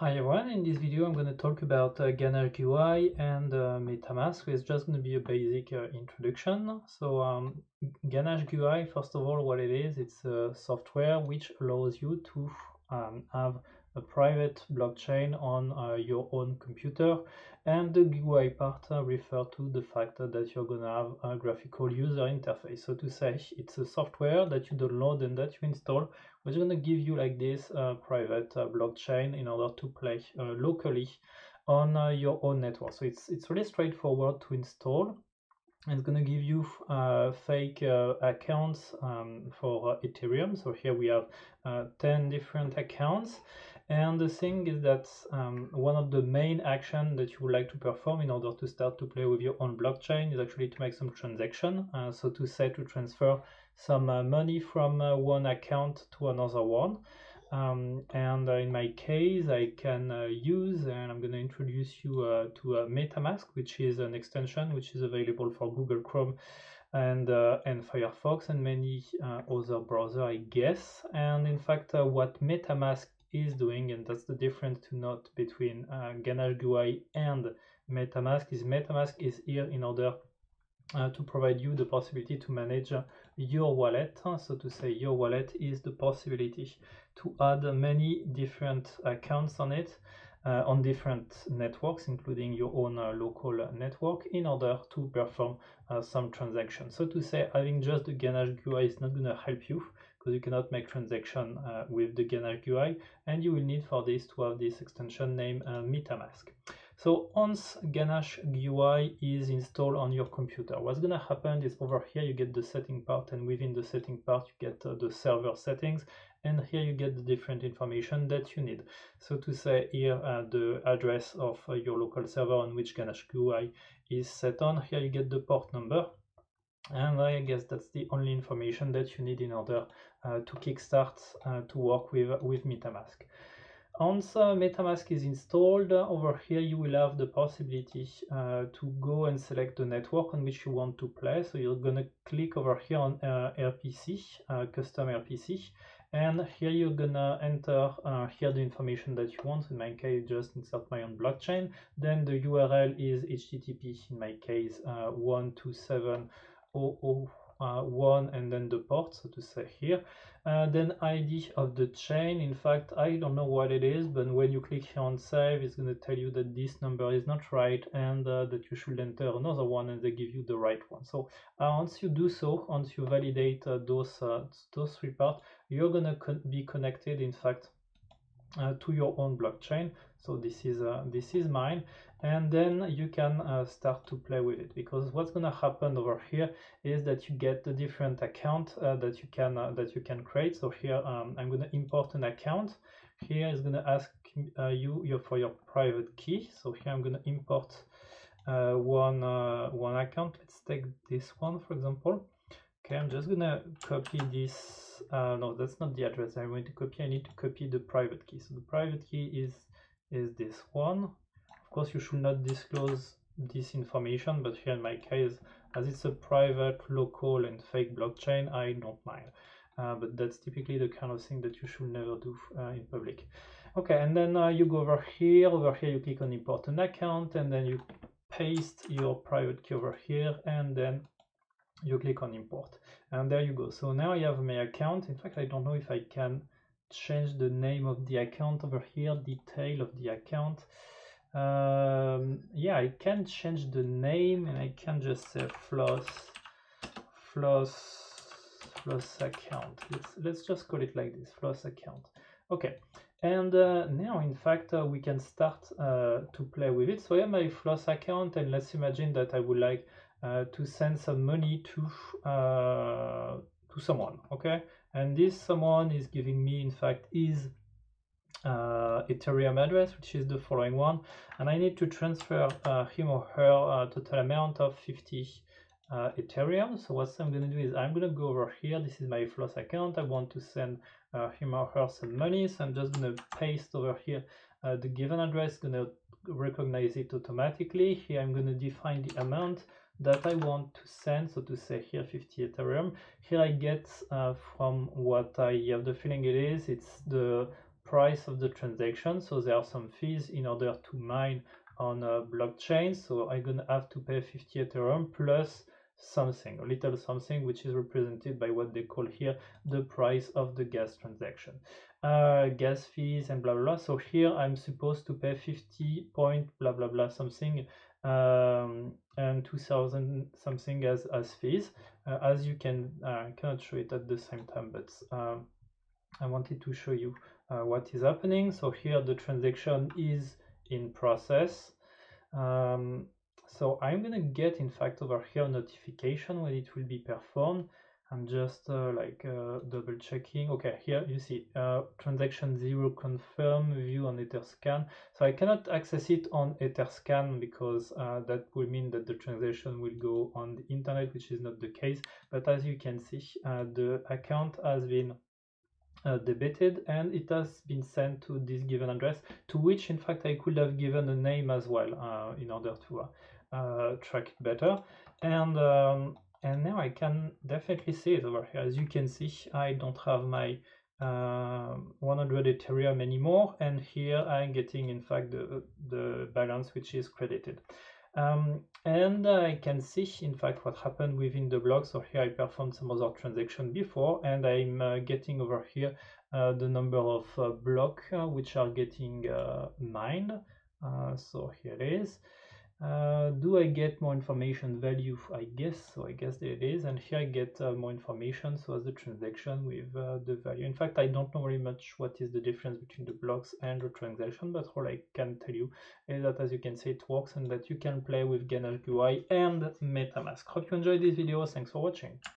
Hi everyone, in this video I'm going to talk about uh, Ganache GUI and uh, MetaMask. It's just going to be a basic uh, introduction. So um, Ganache GUI, first of all, what it is, it's a software which allows you to um, have a private blockchain on uh, your own computer and the GUI part uh, refer to the fact that you're going to have a graphical user interface. So to say, it's a software that you download and that you install which is going to give you like this uh, private uh, blockchain in order to play uh, locally on uh, your own network. So it's, it's really straightforward to install. It's going to give you uh, fake uh, accounts um, for Ethereum. So here we have 10 different accounts and the thing is that um, one of the main action that you would like to perform in order to start to play with your own blockchain is actually to make some transaction. Uh, so to say to transfer some uh, money from uh, one account to another one. Um, and uh, in my case, I can uh, use, and I'm going to introduce you uh, to MetaMask, which is an extension which is available for Google Chrome and and Firefox and many other browser, I guess. And in fact, what MetaMask is doing, and that's the difference to note between uh, Ganache GUI and MetaMask, is MetaMask is here in order uh, to provide you the possibility to manage your wallet. So to say your wallet is the possibility to add many different accounts on it uh, on different networks, including your own uh, local network, in order to perform uh, some transactions. So to say having just the Ganache GUI is not going to help you because you cannot make transaction uh, with the Ganache GUI and you will need for this to have this extension named uh, MetaMask. So once Ganache GUI is installed on your computer, what's gonna happen is over here you get the setting part and within the setting part you get uh, the server settings and here you get the different information that you need. So to say here uh, the address of uh, your local server on which Ganache GUI is set on, here you get the port number and I guess that's the only information that you need in order uh, to kickstart uh, to work with, with MetaMask. Once uh, MetaMask is installed, over here you will have the possibility uh, to go and select the network on which you want to play. So you're going to click over here on uh, RPC, uh, custom RPC, and here you're gonna enter here the information that you want. In my case, just insert my own blockchain. Then the URL is HTTP, in my case, 127 uh, one and then the port so to say here. Uh, then id of the chain. In fact i don't know what it is but when you click here on save it's going to tell you that this number is not right and uh, that you should enter another one and they give you the right one. So uh, once you do so once you validate uh, those uh, those three parts you're going to con be connected in fact uh, to your own blockchain. So this is uh, this is mine. And then you can uh, start to play with it because what's going to happen over here is that you get the different account uh, that you can uh, that you can create. So here um, I'm going to import an account. Here is going to ask uh, you your, for your private key. So here I'm going to import one one account. Let's take this one for example okay I'm just gonna copy this uh, no that's not the address I'm going to copy. I need to copy the private key. So the private key is is this one. Of course you should not disclose this information but here in my case as it's a private local and fake blockchain I don't mind. Uh, but that's typically the kind of thing that you should never do uh, in public. Okay and then uh, you go over here. Over here you click on import an account and then you paste your private key over here and then you click on import and there you go. So now I have my account. In fact I don't know if I can change the name of the account over here detail of the account. Um, yeah I can change the name and I can just say floss floss floss account. Let's let's just call it like this floss account. Okay. And uh, now in fact uh, we can start uh, to play with it. So I have my floss account and let's imagine that I would like to send some money to uh, to someone okay? And this someone is giving me in fact his uh, Ethereum address which is the following one. And I need to transfer uh, him or her uh, total amount of 50 uh, Ethereum. So what I'm going to do is I'm going to go over here. This is my Floss account. I want to send him or her some money. So I'm just going to paste over here the given address. Going to recognize it automatically. Here I'm going to define the amount that I want to send, so to say here 50 Ethereum. Here I get uh, from what I have the feeling it is, it's the price of the transaction. So there are some fees in order to mine on a blockchain. So I'm gonna have to pay 50 Ethereum plus something, a little something, which is represented by what they call here the price of the gas transaction. Uh, gas fees and blah, blah blah. So here I'm supposed to pay 50 point blah blah blah something um, and 2000 something as as fees. Uh, as you can, uh, cannot show it at the same time, but um, I wanted to show you uh, what is happening. So here the transaction is in process. Um, so I'm gonna get in fact over here notification when it will be performed. I'm just uh, like uh, double checking. Okay, here you see uh, transaction zero confirm view on Etherscan. So I cannot access it on Etherscan because uh, that will mean that the transaction will go on the internet, which is not the case. But as you can see, uh, the account has been uh, debated and it has been sent to this given address to which in fact I could have given a name as well in order to track it better and um, and now I can definitely see it over here. As you can see I don't have my uh, 100 Ethereum anymore. And here I'm getting in fact the, the balance which is credited. Um, and I can see in fact what happened within the block. So here I performed some other transaction before. And I'm uh, getting over here uh, the number of uh, block uh, which are getting uh, mined. So here it is uh, do I get more information value? I guess so. I guess there it is, and here I get uh, more information. So as the transaction with uh, the value. In fact, I don't know very much what is the difference between the blocks and the transaction, but all I can tell you is that as you can see, it works and that you can play with Ganache GUI and MetaMask. Hope you enjoyed this video. Thanks for watching.